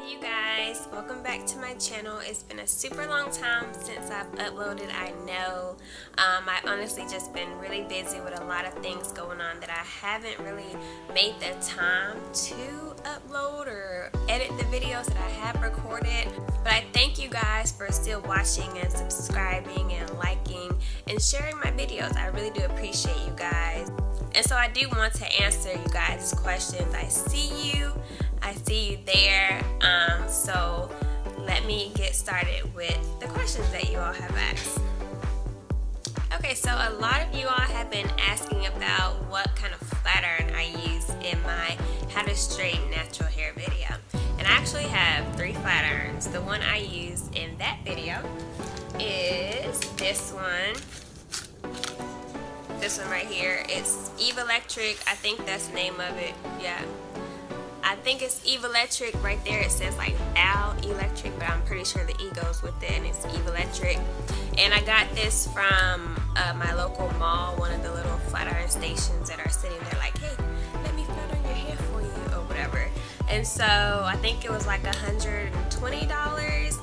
Hey you guys, welcome back to my channel. It's been a super long time since I've uploaded, I know. Um, I've honestly just been really busy with a lot of things going on that I haven't really made the time to upload or edit the videos that I have recorded. But I thank you guys for still watching and subscribing and liking and sharing my videos. I really do appreciate you guys. And so I do want to answer you guys' questions. I see you. I see you there. Um, so let me get started with the questions that you all have asked. Okay, so a lot of you all have been asking about what kind of flat iron I use in my how to straighten natural hair video. And I actually have three flat irons. The one I use in that video is this one this one right here. It's Eve Electric. I think that's the name of it. Yeah. I think it's Eve Electric. Right there it says like Al Electric, but I'm pretty sure the E goes with it and it's Eve Electric. And I got this from uh, my local mall, one of the little flat iron stations that are sitting there like, hey, let me flat iron your hair for you or whatever. And so I think it was like $120.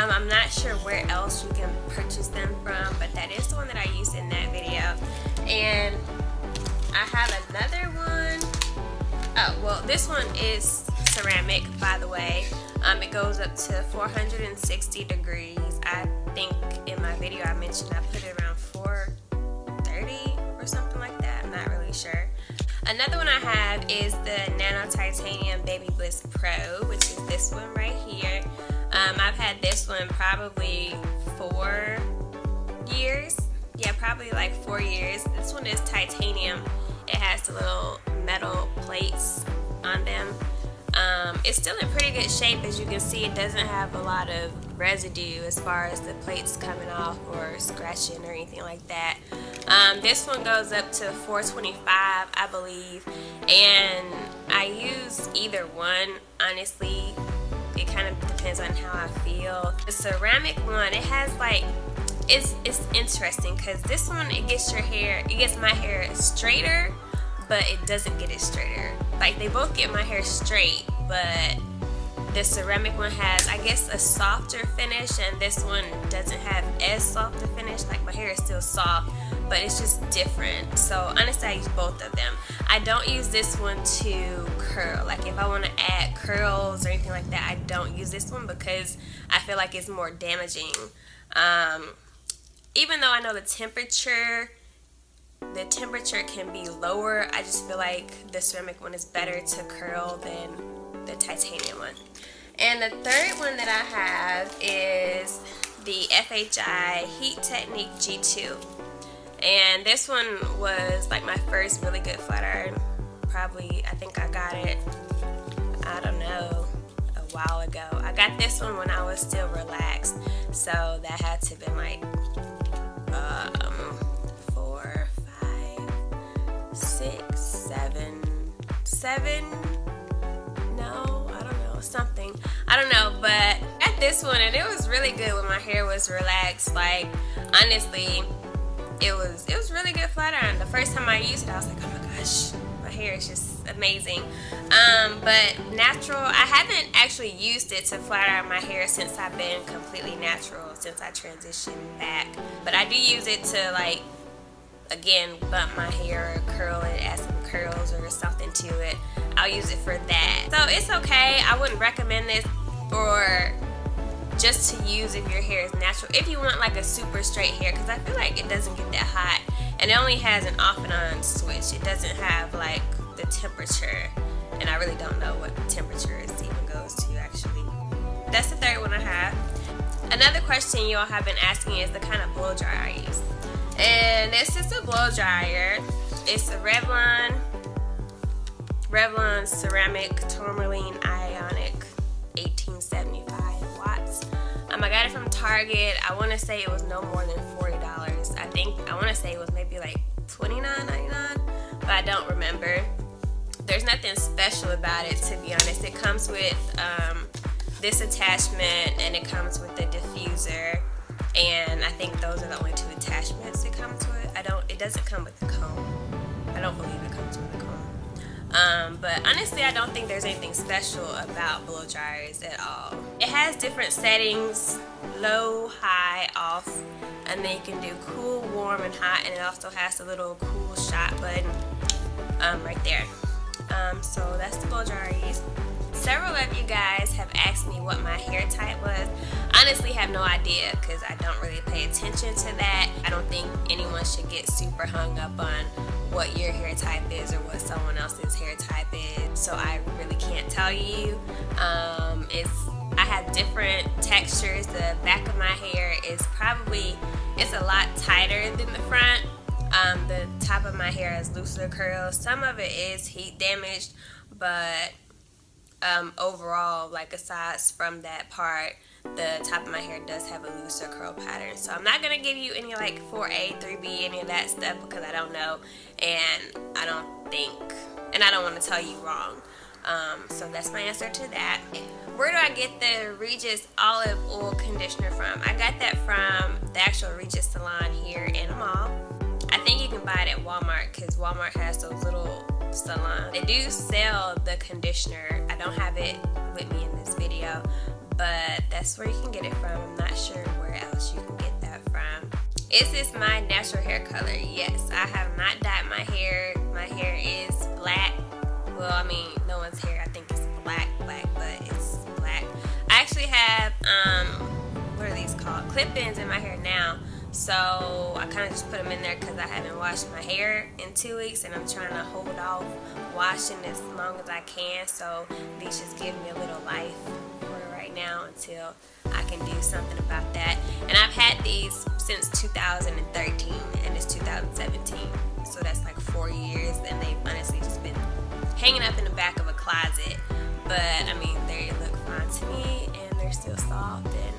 Um, I'm not sure where else you can purchase them from, but that is the one that I used in that video. And I have another one. Oh, well, this one is ceramic, by the way. Um, it goes up to 460 degrees. I think in my video I mentioned I put it around 430 or something like that. I'm not really sure. Another one I have is the Nano Titanium Baby Bliss Pro, which is this one right here. Um, I've had this one probably four years. Yeah, probably like four years. This one is titanium. It has the little metal plates on them. Um, it's still in pretty good shape as you can see it doesn't have a lot of residue as far as the plates coming off or scratching or anything like that um, this one goes up to 425 I believe and I use either one honestly it kind of depends on how I feel. The ceramic one, it has like, it's, it's interesting because this one, it gets your hair, it gets my hair straighter, but it doesn't get it straighter. Like they both get my hair straight, but the ceramic one has, I guess, a softer finish, and this one doesn't have as soft a finish. Like my hair is still soft, but it's just different. So honestly, I use both of them. I don't use this one to curl. Like if I want to add curls or anything like that, I don't use this one because I feel like it's more damaging. Um, even though I know the temperature the temperature can be lower. I just feel like the ceramic one is better to curl than the titanium one. And the third one that I have is the FHI Heat Technique G2 and this one was like my first really good flat iron. Probably I think I got it I don't know a while ago. I got this one when I was still relaxed so that had to have been like um, seven no I don't know something I don't know but at this one and it was really good when my hair was relaxed like honestly it was it was really good flat iron. The first time I used it, I was like, oh my gosh, my hair is just amazing. Um, but natural, I haven't actually used it to flat iron my hair since I've been completely natural since I transitioned back. But I do use it to like again bump my hair curl it, some curls or something to it. I'll use it for that. So it's okay. I wouldn't recommend this for just to use if your hair is natural. If you want like a super straight hair, because I feel like it doesn't get that hot. And it only has an off and on switch. It doesn't have like the temperature. And I really don't know what temperature it even goes to actually. That's the third one I have. Another question you all have been asking is the kind of blow dryer I use. And this is a blow dryer. It's a Revlon, Revlon ceramic tourmaline ionic 1875 watts. Um, I got it from Target. I want to say it was no more than $40. I think, I want to say it was maybe like $29.99, but I don't remember. There's nothing special about it, to be honest. It comes with um, this attachment and it comes with the diffuser. And I think those are the only two attachments that come to it. I don't, it doesn't come with the comb. I don't believe it comes with a comb. Um, but honestly, I don't think there's anything special about blow dryers at all. It has different settings, low, high, off, and then you can do cool, warm, and hot, and it also has a little cool shot button um, right there. Um, so that's the blow dryer I use. Several of you guys have asked me what my hair type was. Honestly, have no idea because I don't really pay attention to that. I don't think anyone should get super hung up on what your hair type is or what someone else's hair type is. So I really can't tell you. Um, it's I have different textures. The back of my hair is probably it's a lot tighter than the front. Um, the top of my hair has looser curls. Some of it is heat damaged, but um, overall, like aside from that part, the top of my hair does have a looser curl pattern. So I'm not going to give you any like 4A, 3B, any of that stuff because I don't know and I don't think, and I don't want to tell you wrong. Um, so that's my answer to that. Where do I get the Regis olive oil conditioner from? I got that from the actual Regis salon here in the mall. I think you can buy it at Walmart because Walmart has those little salon. They do sell the conditioner. I don't have it with me in this video, but that's where you can get it from. I'm not sure where else you can get that from. Is this my natural hair color? Yes, I have not dyed my hair. My hair is black. Well, I mean, no one's hair, I think it's black, black, but it's black. I actually have, um, what are these called? Clip-ins in my hair now. So I kind of just put them in there because I haven't washed my hair in two weeks and I'm trying to hold off washing as long as I can. So these just give me a little life for right now until I can do something about that. And I've had these since 2013 and it's 2017. So that's like four years and they've honestly just been hanging up in the back of a closet. But I mean, they look fine to me and they're still soft and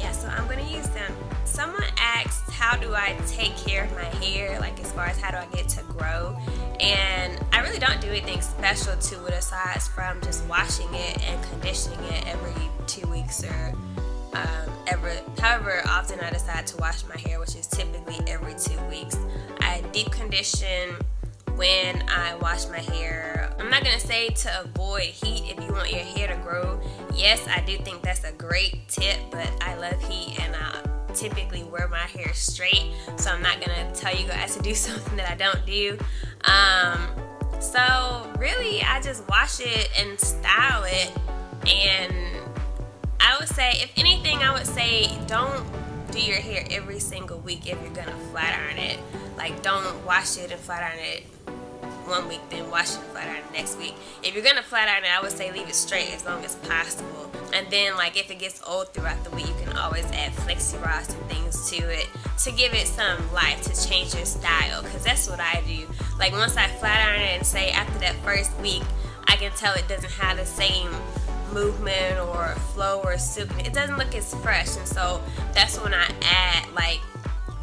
yeah, so I'm gonna use them. Someone asked how do I take care of my hair, like as far as how do I get to grow. And I really don't do anything special to it aside from just washing it and conditioning it every two weeks or um, ever, however often I decide to wash my hair, which is typically every two weeks. I deep condition when I wash my hair. I'm not gonna say to avoid heat if you want your hair to grow. Yes, I do think that's a great tip, but I love heat and I typically wear my hair straight, so I'm not gonna tell you guys to do something that I don't do. Um, so really, I just wash it and style it, and I would say, if anything, I would say don't do your hair every single week if you're gonna flat iron it. Like, don't wash it and flat iron it one week, then wash it and flat iron next week. If you're gonna flat iron it, I would say leave it straight as long as possible. And then like if it gets old throughout the week, you can always add flexi rods and things to it to give it some life, to change your style. Cause that's what I do. Like once I flat iron it and say after that first week, I can tell it doesn't have the same movement or flow or silk. It doesn't look as fresh. And so that's when I add like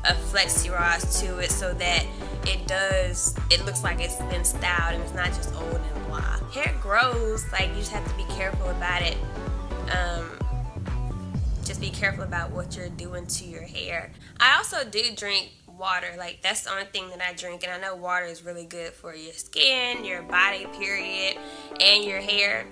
a flexi rod to it so that it does, it looks like it's been styled and it's not just old and blah. Hair grows, like you just have to be careful about it. Um, just be careful about what you're doing to your hair. I also do drink water. Like that's the only thing that I drink, and I know water is really good for your skin, your body, period, and your hair.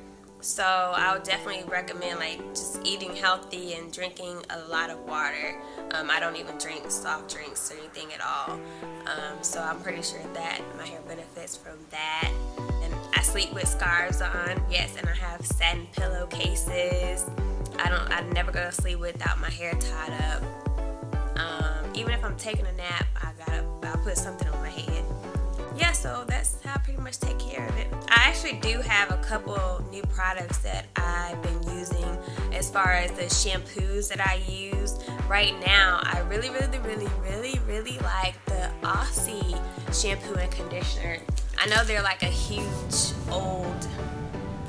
So I would definitely recommend like just eating healthy and drinking a lot of water. Um, I don't even drink soft drinks or anything at all. Um, so I'm pretty sure that my hair benefits from that. And I sleep with scarves on, yes, and I have satin pillowcases. I don't, I never go to sleep without my hair tied up. Um, even if I'm taking a nap, I gotta, I'll put something on my head yeah, so that's how I pretty much take care of it. I actually do have a couple new products that I've been using as far as the shampoos that I use. Right now, I really, really, really, really, really like the Aussie shampoo and conditioner. I know they're like a huge old,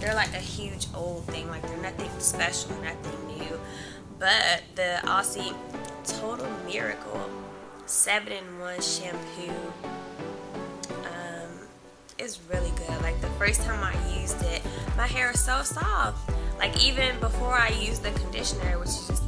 they're like a huge old thing, like they're nothing special, nothing new. But the Aussie Total Miracle 7-in-1 shampoo is really good. Like the first time I used it, my hair is so soft. Like even before I used the conditioner, which is just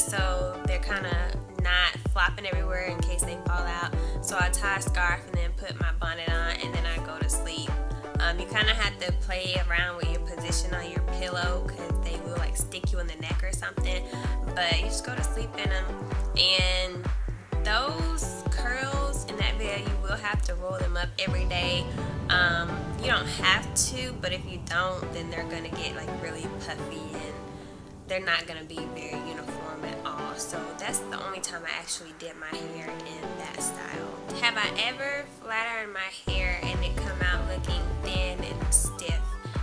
just so they're kind of not flopping everywhere in case they fall out. So I tie a scarf and then put my bonnet on and then I go to sleep. Um, you kind of have to play around with your position on your pillow because they will like stick you in the neck or something. But you just go to sleep in them and those curls in that video you will have to roll them up every day. Um, you don't have to but if you don't then they're gonna get like really puffy and they're not gonna be very uniform at all. So that's the only time I actually did my hair in that style. Have I ever flat ironed my hair and it come out looking thin and stiff?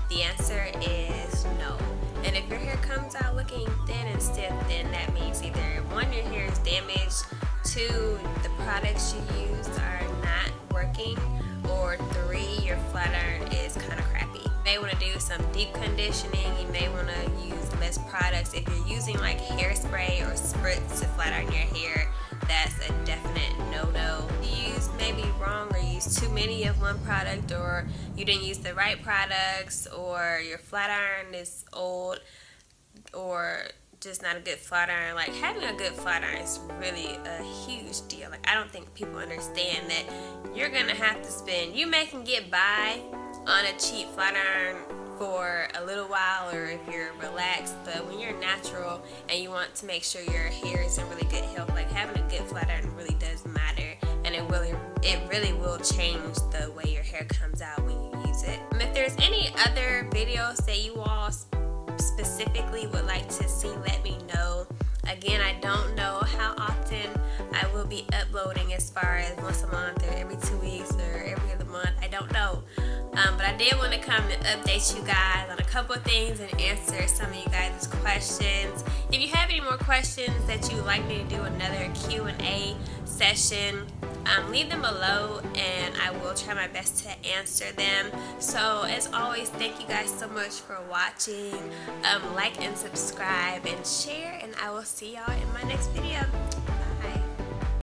The answer is no. And if your hair comes out looking thin and stiff, then that means either one, your hair is damaged, two, the products you used are not working, or three, your flat iron is kind of crappy. You may want to do some deep conditioning, you may want to use products. If you're using like hairspray or spritz to flat iron your hair, that's a definite no-no. You use maybe wrong or use too many of one product or you didn't use the right products or your flat iron is old or just not a good flat iron. Like having a good flat iron is really a huge deal. Like I don't think people understand that you're gonna have to spend. You may can get by on a cheap flat iron for a little while or if you're relaxed but when you're natural and you want to make sure your hair is in really good health like having a good flat iron really does matter. And it really it really will change the way your hair comes out when you use it. If there's any other videos that you all specifically would like to see let me know. Again I don't know how often I will be uploading as far as once a month or every two weeks or every other month. I don't know um, but I did want to come and update you guys on a couple things and answer some of you guys' questions. If you have any more questions that you would like me to do another Q&A session, um, leave them below and I will try my best to answer them. So as always, thank you guys so much for watching. Um, like and subscribe and share and I will see y'all in my next video.